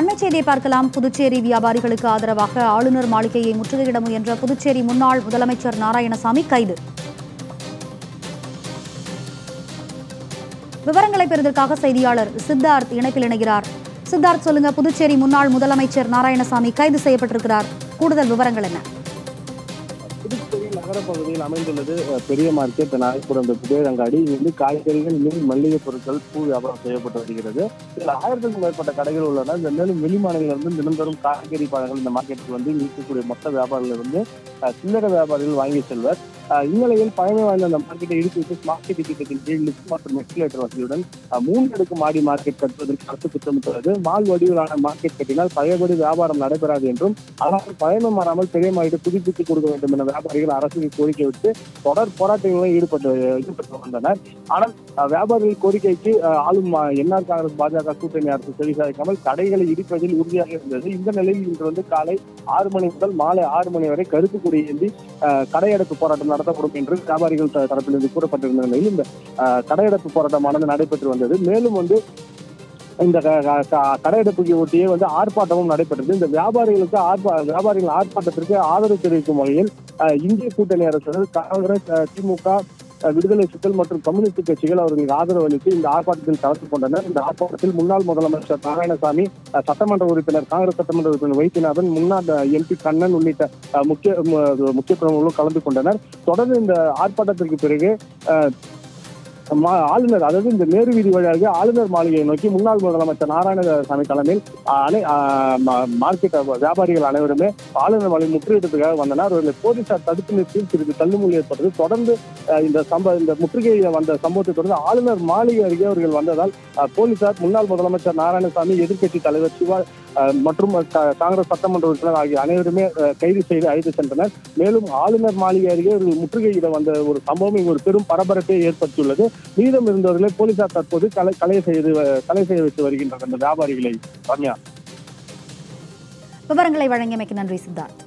அண்மை செய்தியை பார்க்கலாம். புதுச்சேரி வியாபாரிகளுக்கு ஆதரவாக ஆளுநர் மாளிகையை முற்றுகையிட முயன்ற புதுச்சேரி முன்னாள் முதலமைச்சர் நாராயணசாமி கைது. விவரங்களை பெறுவதற்காக செய்தியாளர் சித்தார்த் இணைப்பில் இணைகிறார். சித்தார்த் சொல்லுங்க புதுச்சேரி முன்னாள் முதலமைச்சர் நாராயணசாமி கைது செய்யப்பட்டிருக்கிறார். கூடுதல் விவரங்கள் என்ன? நகரப்பகுதியில் பகுதியில் அமைந்துள்ளது பெரிய மார்க்கெட் நாயக்குடம் குபேரங்காடி இங்கு வந்து காய்கறிகள் மீன் மல்லிகை பொருட்கள் பூ வியாபாரம் செய்யப்பட்டு வருகிறது. இதில் ஆயிரத்துக்கும் மேற்பட்ட கடைகள் உள்ளன. இந்த மேலும் வெளி மாநிலங்களிலிருந்து தினந்தோறும் காய்கறி பழங்கள் இந்த மார்க்கெட்டுக்கு வந்து இருக்கக்கூடிய மொத்த வியாபாரிகள் வந்து சில்லறை வியாபாரிகள் வாங்கி செல்வர். இந்நிலையில் பழமை வாய்ந்த அந்த மார்க்கெட்டை இடித்து ஸ்மார்ட் சிட்டி திட்டத்தின் கீழ் லிப்ட் மற்றும் எக்ஸிலேட்டர் வசதியுடன் மூன்று அடுக்கு மாடி மார்க்கெட் கட்டுவதற்கு அரசு திட்டமிட்டுள்ளது. மால் வடிவிலான மார்க்கெட் கட்டினால் பழையபடி வியாபாரம் நடைபெறாது என்றும் ஆனால் பழமை மாறாமல் பெரிய மார்க்கெட்டை புதுப்பித்து கொடுக்க வேண்டும் என வியாபாரிகள் அரசுக்கு கோரிக்கை விட்டு தொடர் போராட்டங்களில் ஈடுபட்டு ஈடுபட்டு வந்தனர். ஆனால் வியாபாரிகள் கோரிக்கைக்கு ஆளும் என்ஆர் காங்கிரஸ் பாஜக கூட்டணி அரசு செவிசாய்க்காமல் கடைகளை இடிப்பதில் உறுதியாக இருந்தது. இந்த நிலையில் இன்று வந்து காலை ஆறு மணி முதல் மாலை ஆறு மணி வரை கருத்து கொடி ஏந்தி கடையடைப்பு போராட்டம் நடத்தப்படும் என்று வியாபாரிகள் த- தரப்பிலிருந்து கூறப்பட்டிருந்த நிலையில் இந்த கடையடைப்பு போராட்டமானது நடைபெற்று வந்தது. மேலும் வந்து இந்த க- கடையெடுப்புக்கு ஒட்டியே வந்து ஆர்ப்பாட்டமும் நடைபெற்றது. இந்த வியாபாரிகளுக்கு ஆர்ப்பா வியாபாரிகள் ஆர்ப்பாட்டத்திற்கு ஆதரவு தெரிவிக்கும் வகையில் இந்திய கூட்டணி அரசு காங்கிரஸ் திமுக விடுதலை சிக்கல் மற்றும் கம்யூனிஸ்ட் கட்சிகள் அவர்களுக்கு ஆதரவு அளித்து இந்த ஆர்ப்பாட்டத்தில் கலந்து கொண்டனர். இந்த ஆர்ப்பாட்டத்தில் முன்னாள் முதலமைச்சர் நாராயணசாமி சட்டமன்ற உறுப்பினர் காங்கிரஸ் சட்டமன்ற உறுப்பினர் வைத்தியநாதன் முன்னாள் எம்பி கண்ணன் உள்ளிட்ட முக்கிய மு- முக்கிய பிரமுகர்களும் கலந்து கொண்டனர். தொடர்ந்து இந்த ஆர்ப்பாட்டத்திற்கு பிறகு ஆளுநர் அதாவது இந்த நேரு வீதி வழியாக ஆளுநர் மாளிகையை நோக்கி முன்னாள் முதலமைச்சர் நாராயணசாமி தலைமையில் அனை மா- மார்க்கெட் வியாபாரிகள் அனைவருமே ஆளுநர் மாளிகை முற்றுகையிட்டதுக்காக வந்தனர். அவர்களை போலீசார் தடுத்து நிறுத்தி சிறிது தள்ளுமொழி ஏற்பட்டது. தொடர்ந்து இந்த சம்ப இந்த முற்றுகை வந்த சம்பவத்தை தொடர்ந்து ஆளுநர் மாளிகை அருகே அவர்கள் வந்ததால் போலீசார் முன்னாள் முதலமைச்சர் நாராயணசாமி எதிர்க்கட்சி தலைவர் சிவா மற்றும் காங்கிரஸ் சட்டமன்ற உறுப்பினர் ஆகிய அனைவருமே கைது செய்து அழைத்து சென்றனர். மேலும் ஆளுநர் மாளிகை அருகே ஒரு முற்றுகையிட வந்த ஒரு சம்பவம் ஒரு பெரும் பரபரப்பை ஏற்படுத்தியுள்ளது. மீதம் இருந்தவர்களை போலீசார் தற்போது கலை கலை செய்து கலை செய்ய வைத்து வருகின்றனர் அந்த வியாபாரிகளை ரம்யா. விவரங்களை வழங்கியமைக்கு நன்றி சித்தார்த்.